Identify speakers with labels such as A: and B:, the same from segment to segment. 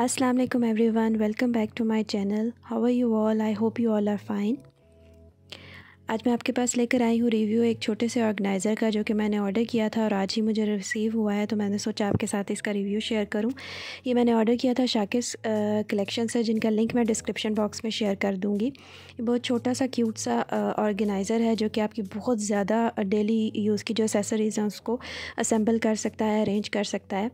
A: Assalamu alaikum everyone. Welcome back to my channel how are you all? I hope you all are fine. आज मैं आपके पास लेकर आई हूँ review एक छोटे से ऑर्गेनाइज़र का, जो कि मैंने ऑर्डर किया था और आज ही मुझे रिसीव हुआ है तो मैंने सोचा आपके साथ इसका रिव्यू शेयर करूँ। ये मैंने ऑर्डर किया था शाकिस कलेक्शन से, जिनका लिंक मैं डिस्क्रिप्शन बॉक्स में शेयर कर दूँगी। ये बहुत छोटा सा क्यूट सा ऑर्गेनाइज़र है, जो कि आपकी बहुत ज़्यादा डेली यूज़ की जो एसेसरीज़ हैं, उसको असम्बल कर सकता है अरेंज कर सकता है।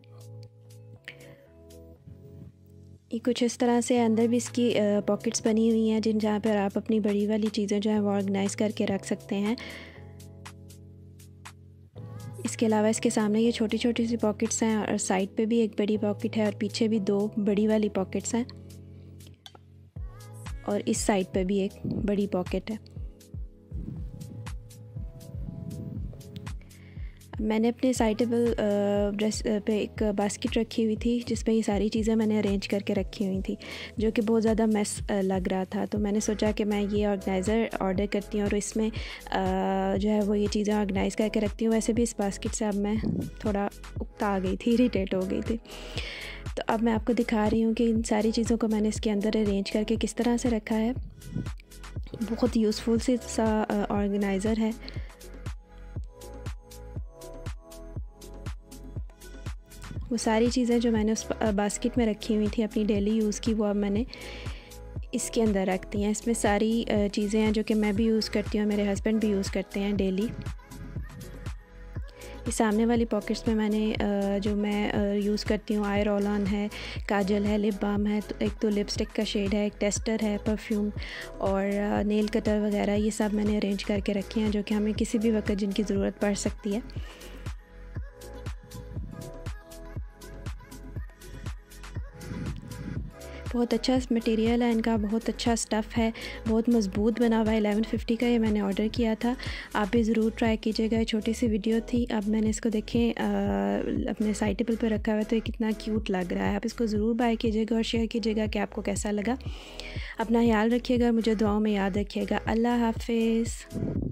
A: ये कुछ इस तरह से अंदर भी इसकी पॉकेट्स बनी हुई हैं जिन जहाँ पर आप अपनी बड़ी वाली चीज़ें जो हैं वो ऑर्गेनाइज़ करके रख सकते हैं। इसके अलावा इसके सामने ये छोटी छोटी सी पॉकेट्स हैं और साइड पे भी एक बड़ी पॉकेट है और पीछे भी दो बड़ी वाली पॉकेट्स हैं। और इस साइड पे भी एक बड़ी पॉकेट है। मैंने अपने साइटेबल ड्रेस पे एक बास्केट रखी हुई थी, जिसमें ये सारी चीज़ें मैंने अरेंज करके रखी हुई थी, जो कि बहुत ज़्यादा मैस लग रहा था। तो मैंने सोचा कि मैं ये ऑर्गेनाइज़र ऑर्डर करती हूँ और इसमें जो है वो ये चीज़ें ऑर्गेनाइज़ करके रखती हूँ। वैसे भी इस बास्केट से अब मैं थोड़ा उगता आ गई थी, इरीटेट हो गई थी। तो अब मैं आपको दिखा रही हूँ कि इन सारी चीज़ों को मैंने इसके अंदर अरेंज करके किस तरह से रखा है। बहुत यूज़फुल सा ऑर्गेनाइज़र है। वो सारी चीज़ें जो मैंने उस बास्केट में रखी हुई थी अपनी डेली यूज़ की, वो अब मैंने इसके अंदर रख दी हैं। इसमें सारी चीज़ें हैं जो कि मैं भी यूज़ करती हूँ मेरे हस्बैंड भी यूज़ करते हैं डेली इस सामने वाली पॉकेट्स में मैंने जो मैं यूज़ करती हूँ आई रोल ऑन है, काजल है लिप बाम है तो एक तो लिपस्टिक का शेड है, एक टेस्टर है परफ्यूम और नेल कटर वगैरह, ये सब मैंने अरेंज करके रखे हैं, जो कि हमें किसी भी वक्त जिनकी ज़रूरत पड़ सकती है। बहुत अच्छा मटेरियल है, इनका बहुत अच्छा स्टफ़ है, बहुत मज़बूत बना हुआ है। एलेवन फिफ्टी का ये मैंने ऑर्डर किया था। आप भी ज़रूर ट्राई कीजिएगा छोटी सी वीडियो थी। अब मैंने इसको देखें अपने साइड टेबल पर रखा हुआ है तो ये कितना क्यूट लग रहा है। आप इसको ज़रूर बाय कीजिएगा और शेयर कीजिएगा कि आपको कैसा लगा। अपना ख्याल रखिएगा, मुझे दुआओं में याद रखिएगा। अल्लाह हाफिज़।